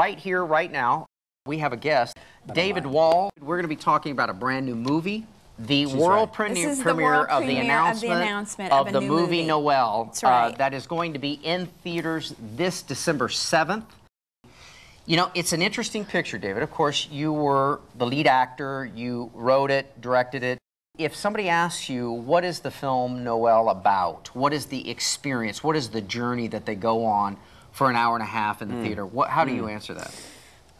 right here, right now, we have a guest, David Wall. We're going to be talking about a brand new movie. The world right. premiere, This is the premiere world of, the premiere of the announcement announcement of of the movie movie. Noelle. Right. Uh, that is going to be in theaters this December 7th. You know, it's an interesting picture, David. Of course, you were the lead actor, you wrote it, directed it. If somebody asks you, what is the film Noelle about? What is the experience? What is the journey that they go on for an hour and a half in the theater? What, how do you answer that?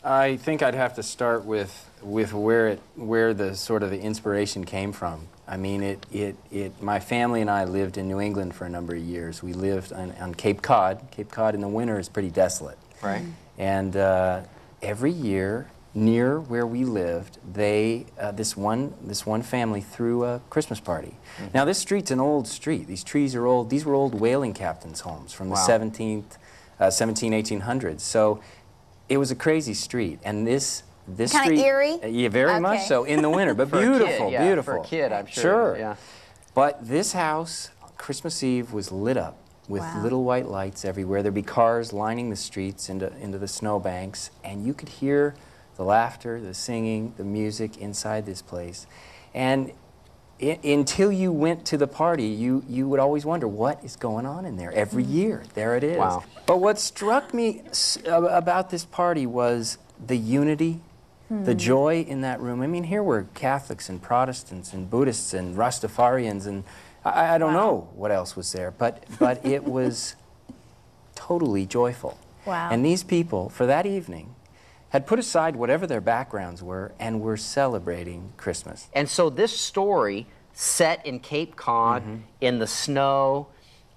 I think I'd have to start with with where it where the sort of the inspiration came from. I mean, it it it. My family and I lived in New England for a number of years. We lived on, on Cape Cod. Cape Cod in the winter is pretty desolate. Right. And uh, every year, near where we lived, they uh, this one this one family threw a Christmas party. Now this street's an old street. These trees are old. These were old whaling captains' homes from Wow. the 17th, uh, 17, 1800s. So it was a crazy street, and this this Kinda street, eerie? Uh, yeah, very much so in the winter, but For a kid, beautiful, yeah, beautiful. For a kid, I'm sure. Sure. Yeah. But this house, Christmas Eve, was lit up with Wow. little white lights everywhere. There'd be cars lining the streets into, into the snowbanks, and you could hear the laughter, the singing, the music inside this place. And until you went to the party, you, you would always wonder what is going on in there. Every mm. year, there it is. Wow. But what struck me about this party was the unity, hmm. the joy in that room. I mean, here were Catholics and Protestants and Buddhists and Rastafarians, and I, I don't Wow. know what else was there, but, but it was totally joyful. Wow. And these people, for that evening, had put aside whatever their backgrounds were and were celebrating Christmas. And so this story, set in Cape Cod, Mm-hmm. in the snow,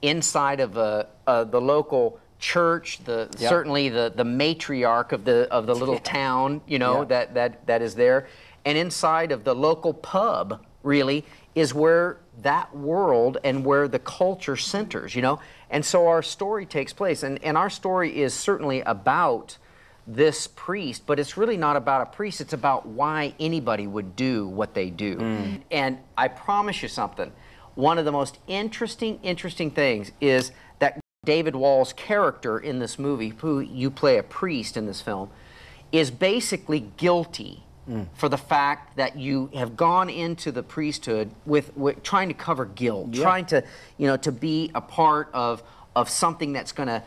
inside of a, uh, the local church, the Yep. certainly the, the matriarch of the of the little town, you know that that that is there, and inside of the local pub, really is where that world and where the culture centers, you know. And so our story takes place, and and our story is certainly about this priest, but it's really not about a priest. It's about why anybody would do what they do. Mm. And I promise you something. One of the most interesting, interesting things is that David Wall's character in this movie, who you play a priest in this film, is basically guilty mm. for the fact that you have gone into the priesthood with, with trying to cover guilt, trying to, you know, to be a part of of something that's going to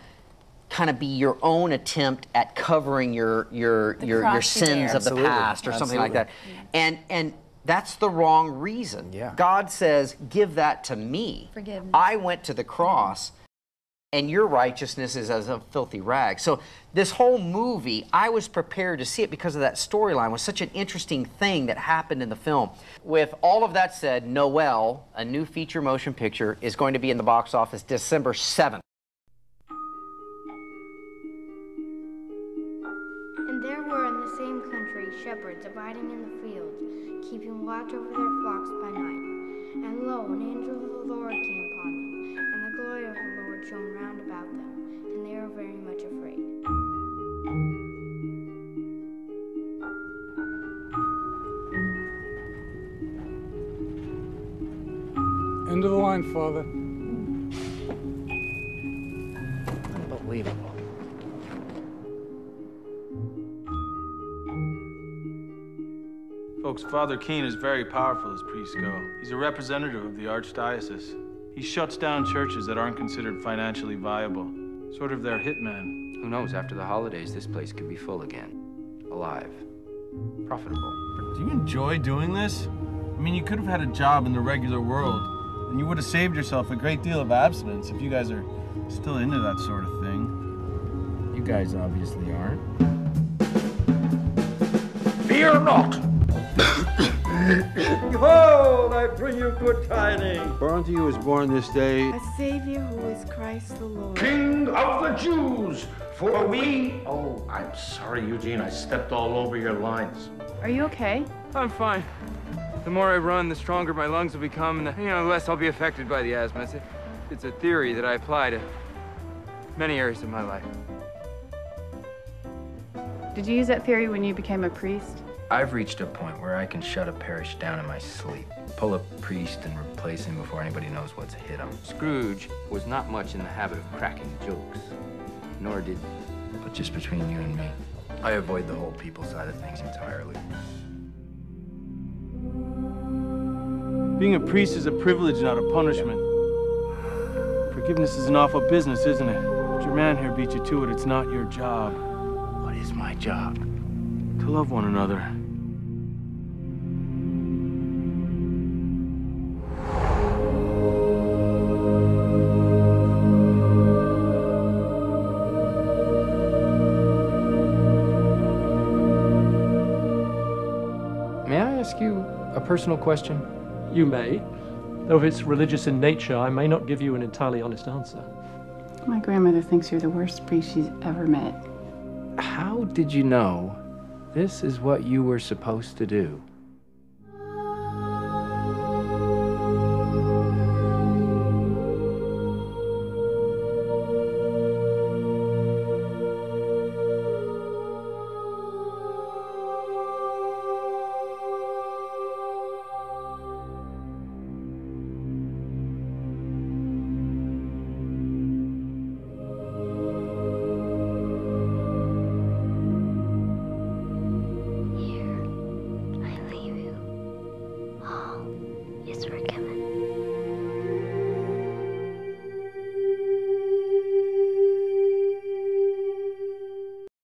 kind of be your own attempt at covering your your The your, your sins of the past or something like that. Absolutely. And and that's the wrong reason. Yeah. God says, "Give that to me." Forgiveness. I went to the cross and your righteousness is as a filthy rag. So this whole movie, I was prepared to see it because of that storyline. Was such an interesting thing that happened in the film. With all of that said, Noelle, a new feature motion picture, is going to be in the box office December 7th. And there were in the same country shepherds abiding in the fields, keeping watch over their flocks by night. And lo, an angel of the Lord came upon them, and the glory of the Lord shone round about them, and they were very much afraid. End of the line, Father. Unbelievable. Folks, Father Keene is very powerful as priests go. He's a representative of the Archdiocese. He shuts down churches that aren't considered financially viable. Sort of their hitman. Who knows, after the holidays, this place could be full again. Alive. Profitable. Do you enjoy doing this? I mean, you could have had a job in the regular world, and you would have saved yourself a great deal of abstinence if you guys are still into that sort of thing. You guys obviously aren't. Fear not! Behold, I bring you good tidings. For unto you is born this day A Savior who is Christ the Lord. King of the Jews. For we. Oh, I'm sorry, Eugene. I stepped all over your lines. Are you okay? I'm fine. The more I run, the stronger my lungs will become, and the, you know, the less I'll be affected by the asthma. It's a, it's a theory that I apply to many areas of my life. Did you use that theory when you became a priest? I've reached a point where I can shut a parish down in my sleep, pull a priest and replace him before anybody knows what's hit him. Scrooge was not much in the habit of cracking jokes, nor did. But just between you and me, I avoid the whole people side of things entirely. Being a priest is a privilege, not a punishment. Forgiveness is an awful business, isn't it? But your man here beat you to it. It's not your job. What is my job? To love one another. May I ask you a personal question? You may. Though if it's religious in nature, I may not give you an entirely honest answer. My grandmother thinks you're the worst priest she's ever met. How did you know this is what you were supposed to do?